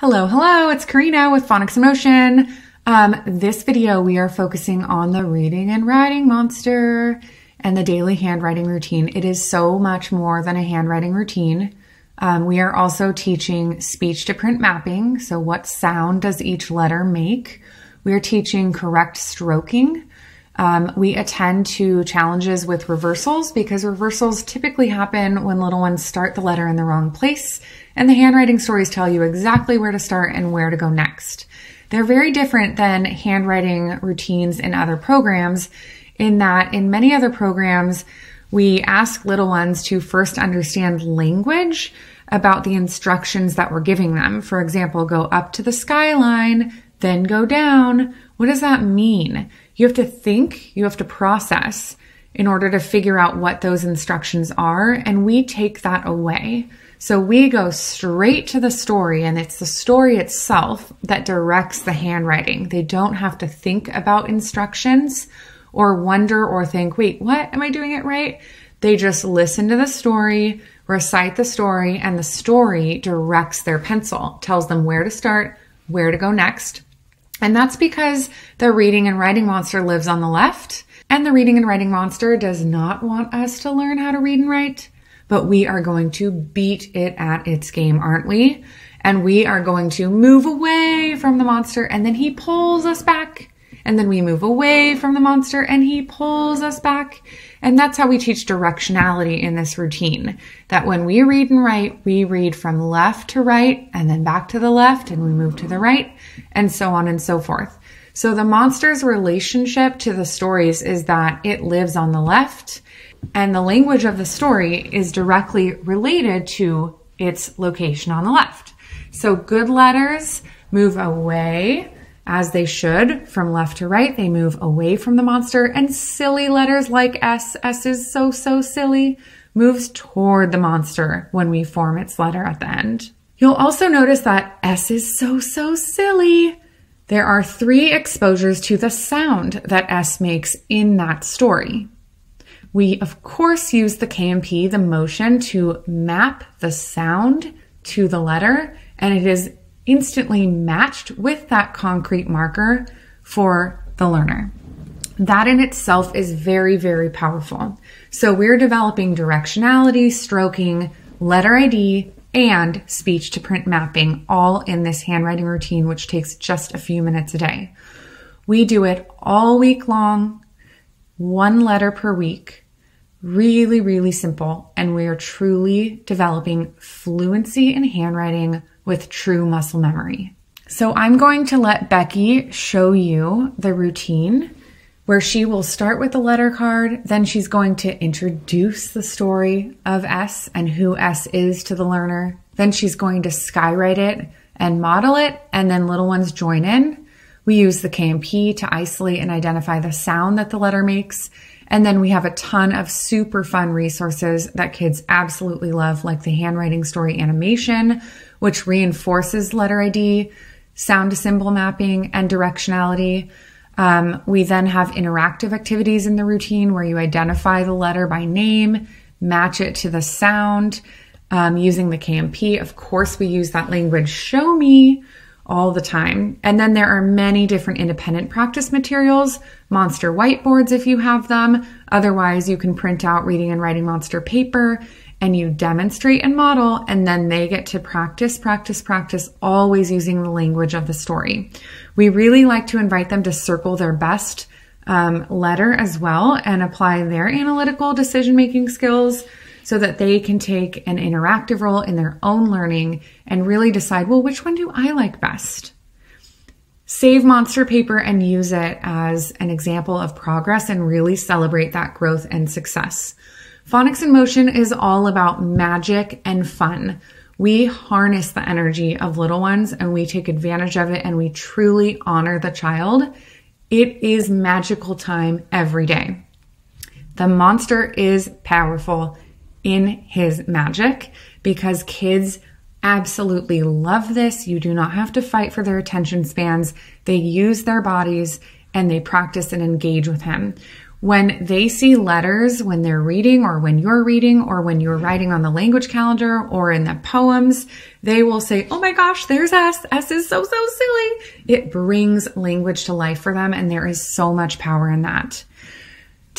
Hello, hello, it's Karina with Phonics in Motion. Um, this video, we are focusing on the reading and writing monster and the daily handwriting routine. It is so much more than a handwriting routine. Um, we are also teaching speech to print mapping. So, what sound does each letter make? We are teaching correct stroking. Um, we attend to challenges with reversals because reversals typically happen when little ones start the letter in the wrong place and the handwriting stories tell you exactly where to start and where to go next. They're very different than handwriting routines in other programs, in that in many other programs, we ask little ones to first understand language about the instructions that we're giving them. For example, go up to the skyline, then go down. What does that mean? You have to think, you have to process in order to figure out what those instructions are, and we take that away. So we go straight to the story, and it's the story itself that directs the handwriting. They don't have to think about instructions or wonder or think, wait, what? Am I doing it right? They just listen to the story, recite the story, and the story directs their pencil, tells them where to start, where to go next. And that's because the reading and writing monster lives on the left, and the reading and writing monster does not want us to learn how to read and write but we are going to beat it at its game, aren't we? And we are going to move away from the monster and then he pulls us back. And then we move away from the monster and he pulls us back. And that's how we teach directionality in this routine. That when we read and write, we read from left to right and then back to the left and we move to the right and so on and so forth. So the monster's relationship to the stories is that it lives on the left and the language of the story is directly related to its location on the left. So good letters move away as they should from left to right. They move away from the monster and silly letters like S, S is so, so silly, moves toward the monster when we form its letter at the end. You'll also notice that S is so, so silly. There are three exposures to the sound that S makes in that story. We, of course, use the KMP, the motion, to map the sound to the letter, and it is instantly matched with that concrete marker for the learner. That in itself is very, very powerful. So we're developing directionality, stroking, letter ID, and speech to print mapping all in this handwriting routine, which takes just a few minutes a day. We do it all week long one letter per week. Really, really simple. And we are truly developing fluency in handwriting with true muscle memory. So I'm going to let Becky show you the routine where she will start with the letter card. Then she's going to introduce the story of S and who S is to the learner. Then she's going to skywrite it and model it. And then little ones join in. We use the KMP to isolate and identify the sound that the letter makes. And then we have a ton of super fun resources that kids absolutely love, like the handwriting story animation, which reinforces letter ID, sound to symbol mapping, and directionality. Um, we then have interactive activities in the routine where you identify the letter by name, match it to the sound um, using the KMP. Of course, we use that language show me all the time. And then there are many different independent practice materials, monster whiteboards if you have them. Otherwise, you can print out reading and writing monster paper and you demonstrate and model, and then they get to practice, practice, practice, always using the language of the story. We really like to invite them to circle their best um, letter as well and apply their analytical decision making skills so that they can take an interactive role in their own learning and really decide, well, which one do I like best? Save monster paper and use it as an example of progress and really celebrate that growth and success. Phonics in Motion is all about magic and fun. We harness the energy of little ones and we take advantage of it and we truly honor the child. It is magical time every day. The monster is powerful in his magic because kids absolutely love this. You do not have to fight for their attention spans. They use their bodies and they practice and engage with him. when they see letters when they're reading or when you're reading or when you're writing on the language calendar or in the poems, they will say, Oh my gosh, there's S. S is so, so silly. It brings language to life for them. And there is so much power in that.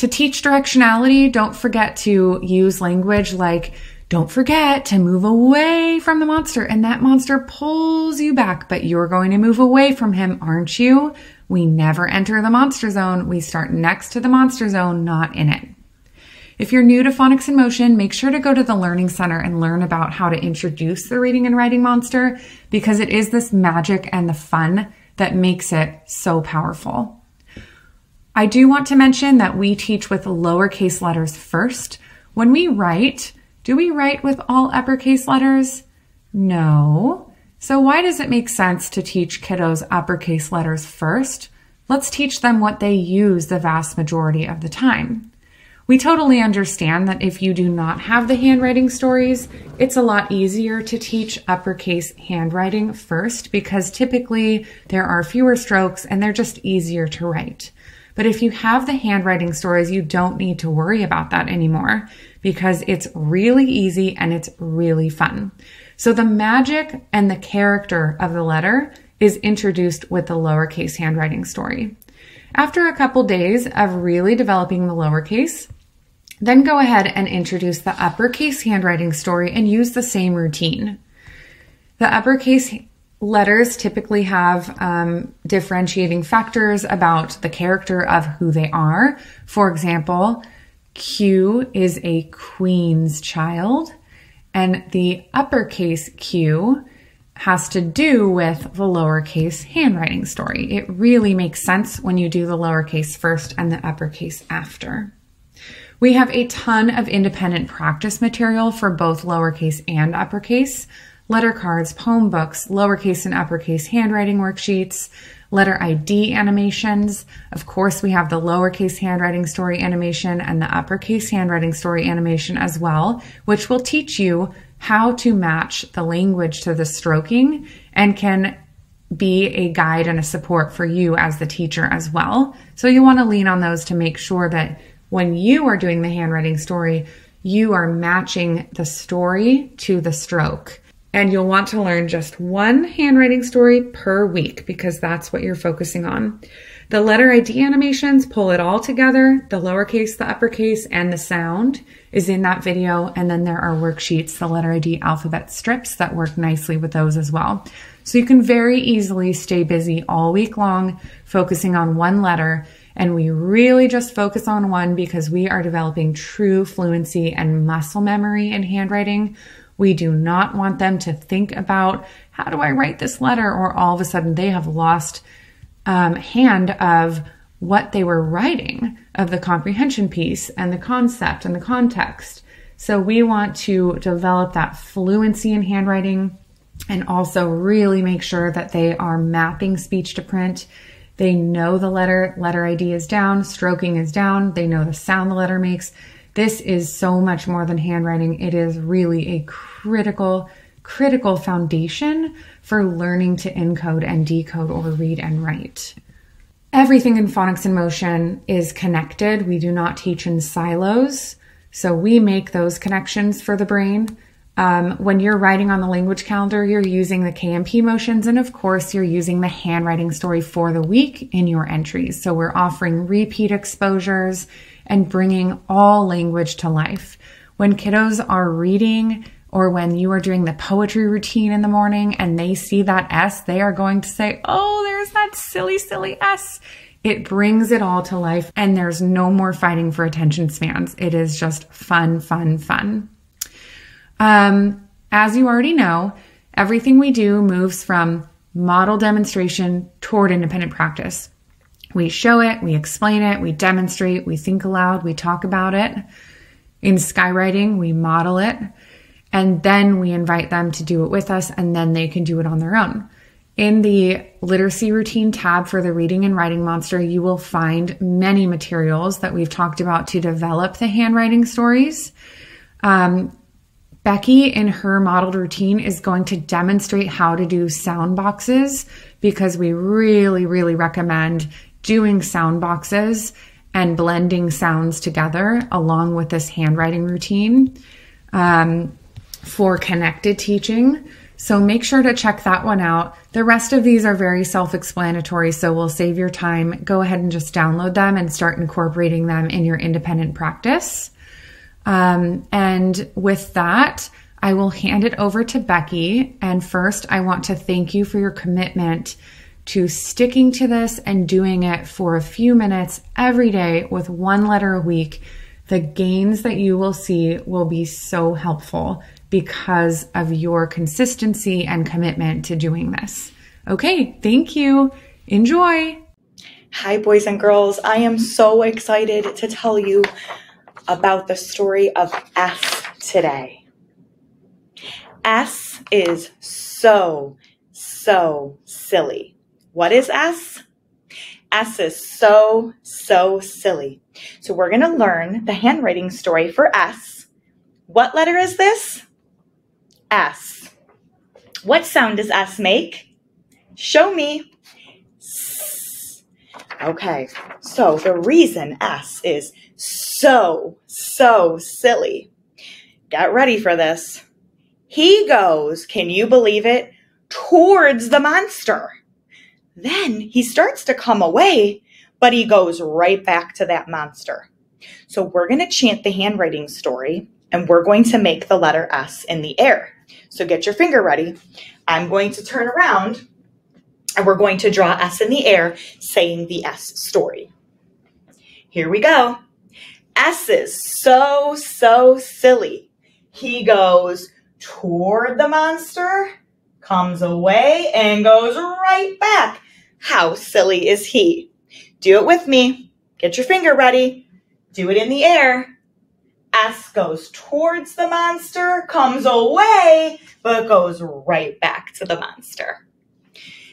To teach directionality, don't forget to use language like, don't forget to move away from the monster. And that monster pulls you back, but you're going to move away from him, aren't you? We never enter the monster zone. We start next to the monster zone, not in it. If you're new to Phonics in Motion, make sure to go to the Learning Center and learn about how to introduce the reading and writing monster because it is this magic and the fun that makes it so powerful. I do want to mention that we teach with lowercase letters first. When we write, do we write with all uppercase letters? No. So, why does it make sense to teach kiddos uppercase letters first? Let's teach them what they use the vast majority of the time. We totally understand that if you do not have the handwriting stories, it's a lot easier to teach uppercase handwriting first because typically there are fewer strokes and they're just easier to write. But if you have the handwriting stories, you don't need to worry about that anymore because it's really easy and it's really fun. So the magic and the character of the letter is introduced with the lowercase handwriting story. After a couple days of really developing the lowercase, then go ahead and introduce the uppercase handwriting story and use the same routine. The uppercase letters typically have um, differentiating factors about the character of who they are. For example, Q is a queen's child. And the uppercase Q has to do with the lowercase handwriting story. It really makes sense when you do the lowercase first and the uppercase after. We have a ton of independent practice material for both lowercase and uppercase letter cards, poem books, lowercase and uppercase handwriting worksheets, letter ID animations. Of course, we have the lowercase handwriting story animation and the uppercase handwriting story animation as well, which will teach you how to match the language to the stroking and can be a guide and a support for you as the teacher as well. So you want to lean on those to make sure that when you are doing the handwriting story, you are matching the story to the stroke. And you'll want to learn just one handwriting story per week because that's what you're focusing on. The letter ID animations pull it all together. The lowercase, the uppercase, and the sound is in that video. And then there are worksheets, the letter ID alphabet strips that work nicely with those as well. So you can very easily stay busy all week long, focusing on one letter. And we really just focus on one because we are developing true fluency and muscle memory in handwriting we do not want them to think about how do I write this letter, or all of a sudden they have lost um, hand of what they were writing, of the comprehension piece and the concept and the context. So we want to develop that fluency in handwriting and also really make sure that they are mapping speech to print. They know the letter, letter ID is down, stroking is down, they know the sound the letter makes. This is so much more than handwriting. It is really a critical, critical foundation for learning to encode and decode or read and write. Everything in Phonics in Motion is connected. We do not teach in silos. So we make those connections for the brain. Um, when you're writing on the language calendar, you're using the KMP motions, and of course, you're using the handwriting story for the week in your entries. So we're offering repeat exposures and bringing all language to life. When kiddos are reading or when you are doing the poetry routine in the morning and they see that S, they are going to say, Oh, there's that silly, silly S. It brings it all to life and there's no more fighting for attention spans. It is just fun, fun, fun. Um, as you already know, everything we do moves from model demonstration toward independent practice. We show it, we explain it, we demonstrate, we think aloud, we talk about it. In skywriting, we model it, and then we invite them to do it with us, and then they can do it on their own. In the literacy routine tab for the reading and writing monster, you will find many materials that we've talked about to develop the handwriting stories. Um, Becky, in her modeled routine, is going to demonstrate how to do sound boxes because we really, really recommend doing sound boxes and blending sounds together along with this handwriting routine um, for connected teaching. So make sure to check that one out. The rest of these are very self explanatory, so we'll save your time. Go ahead and just download them and start incorporating them in your independent practice. Um, and with that, I will hand it over to Becky. And first, I want to thank you for your commitment to sticking to this and doing it for a few minutes every day with one letter a week. The gains that you will see will be so helpful because of your consistency and commitment to doing this. Okay, thank you. Enjoy. Hi, boys and girls. I am so excited to tell you about the story of S today. S is so, so silly. What is S? S is so, so silly. So we're going to learn the handwriting story for S. What letter is this? S. What sound does S make? Show me. S. Okay, so the reason S is so, so silly. Get ready for this. He goes, can you believe it, towards the monster. Then he starts to come away, but he goes right back to that monster. So we're going to chant the handwriting story and we're going to make the letter S in the air. So get your finger ready. I'm going to turn around and we're going to draw S in the air saying the S story. Here we go. S is so, so silly. He goes toward the monster, comes away, and goes right back. How silly is he? Do it with me. Get your finger ready. Do it in the air. S goes towards the monster, comes away, but goes right back to the monster.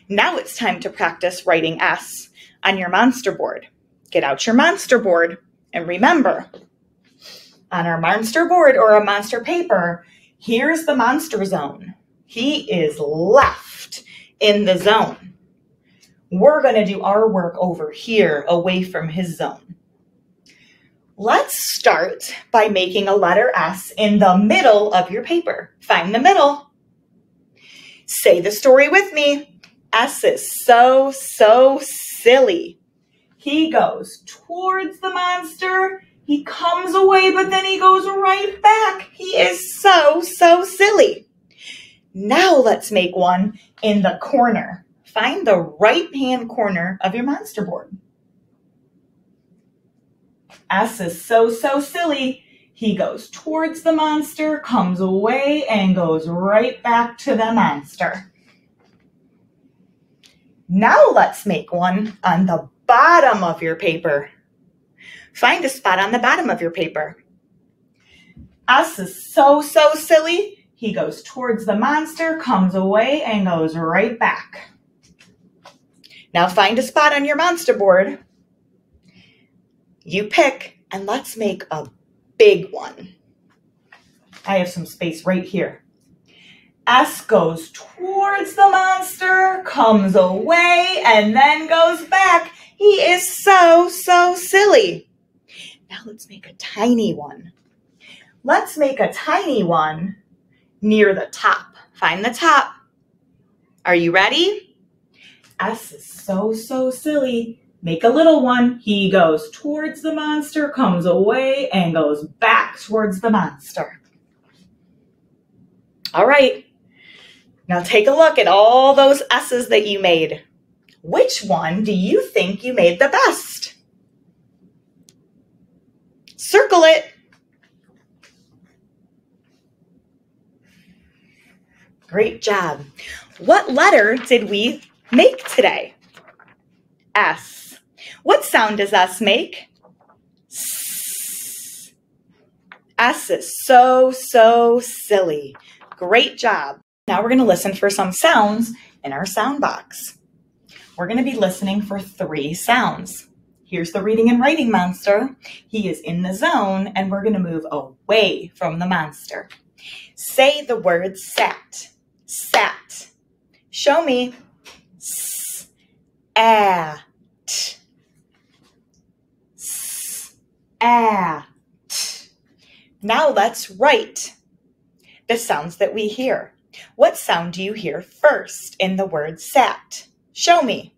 Now it's time to practice writing S on your monster board. Get out your monster board and remember, on our monster board or a monster paper, here's the monster zone. He is left in the zone. We're going to do our work over here away from his zone. Let's start by making a letter S in the middle of your paper. Find the middle. Say the story with me. S is so, so silly. He goes towards the monster. He comes away, but then he goes right back. He is so, so silly. Now let's make one in the corner. Find the right hand corner of your monster board. S is so, so silly. He goes towards the monster, comes away, and goes right back to the monster. Now let's make one on the bottom of your paper. Find a spot on the bottom of your paper. S is so, so silly. He goes towards the monster, comes away, and goes right back. Now find a spot on your monster board you pick, and let's make a big one. I have some space right here. S goes towards the monster, comes away, and then goes back. He is so, so silly. Now let's make a tiny one. Let's make a tiny one near the top. Find the top. Are you ready? S is so, so silly. Make a little one. He goes towards the monster, comes away, and goes back towards the monster. All right. Now take a look at all those S's that you made. Which one do you think you made the best? Circle it. Great job. What letter did we make today? S. What sound does S make? S. S is so, so silly. Great job. Now we're going to listen for some sounds in our sound box. We're going to be listening for three sounds. Here's the reading and writing monster. He is in the zone, and we're going to move away from the monster. Say the word sat. Sat. Show me. S. A. T ah. Now let's write the sounds that we hear. What sound do you hear first in the word sat? Show me.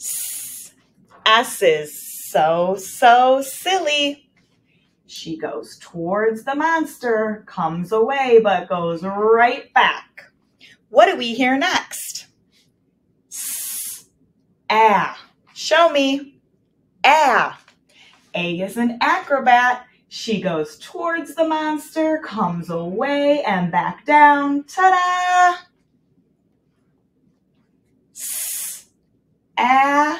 S. S is so, so silly. She goes towards the monster, comes away, but goes right back. What do we hear next? S. Ah. Show me. Ah. A is an acrobat. She goes towards the monster, comes away, and back down. Ta da! S, a,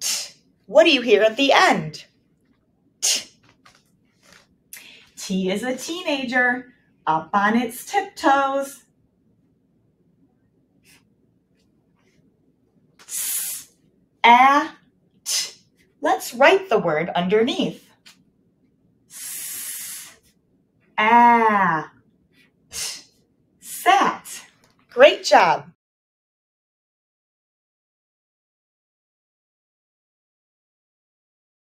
t. What do you hear at the end? T. T is a teenager, up on its tiptoes. S, a. Let's write the word underneath. Ah, sat. Great job.